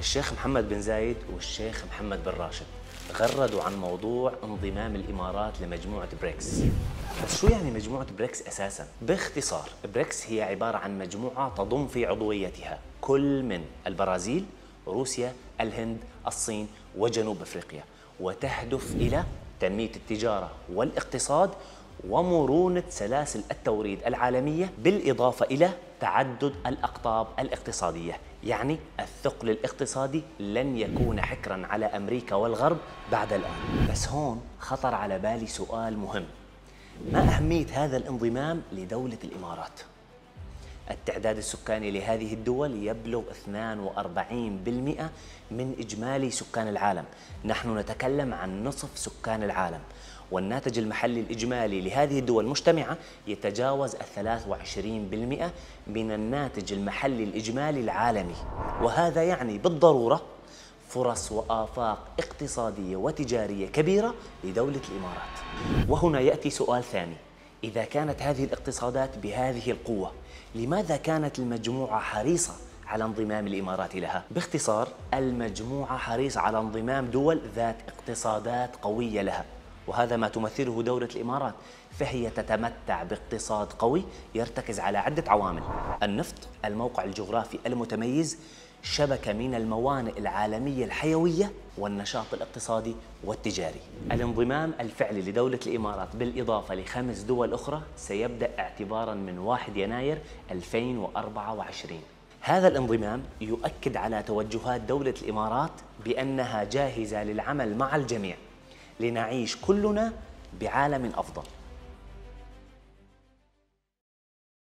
الشيخ محمد بن زايد والشيخ محمد بن راشد غردوا عن موضوع انضمام الإمارات لمجموعة بريكس. بس شو يعني مجموعة بريكس أساسا؟ باختصار بريكس هي عبارة عن مجموعة تضم في عضويتها كل من البرازيل روسيا الهند الصين وجنوب أفريقيا وتهدف إلى تنمية التجارة والاقتصاد ومرونة سلاسل التوريد العالمية بالإضافة إلى تعدد الأقطاب الاقتصادية، يعني الثقل الاقتصادي لن يكون حكرا على أمريكا والغرب بعد الآن، بس هون خطر على بالي سؤال مهم. ما أهمية هذا الانضمام لدولة الإمارات؟ التعداد السكاني لهذه الدول يبلغ 42% من إجمالي سكان العالم نحن نتكلم عن نصف سكان العالم والناتج المحلي الإجمالي لهذه الدول المجتمعة يتجاوز ال 23% من الناتج المحلي الإجمالي العالمي. وهذا يعني بالضرورة فرص وآفاق اقتصادية وتجارية كبيرة لدولة الإمارات. وهنا يأتي سؤال ثاني. إذا كانت هذه الاقتصادات بهذه القوة لماذا كانت المجموعة حريصة على انضمام الإمارات لها؟ باختصار المجموعة حريصة على انضمام دول ذات اقتصادات قوية لها، وهذا ما تمثله دولة الإمارات فهي تتمتع باقتصاد قوي يرتكز على عدة عوامل. النفط الموقع الجغرافي المتميز شبكة من الموانئ العالمية الحيوية والنشاط الاقتصادي والتجاري. الانضمام الفعلي لدولة الإمارات بالإضافة لخمس دول أخرى سيبدأ اعتبارا من 1 يناير 2024 هذا الانضمام يؤكد على توجهات دولة الإمارات بأنها جاهزة للعمل مع الجميع. لنعيش كلنا بعالم أفضل.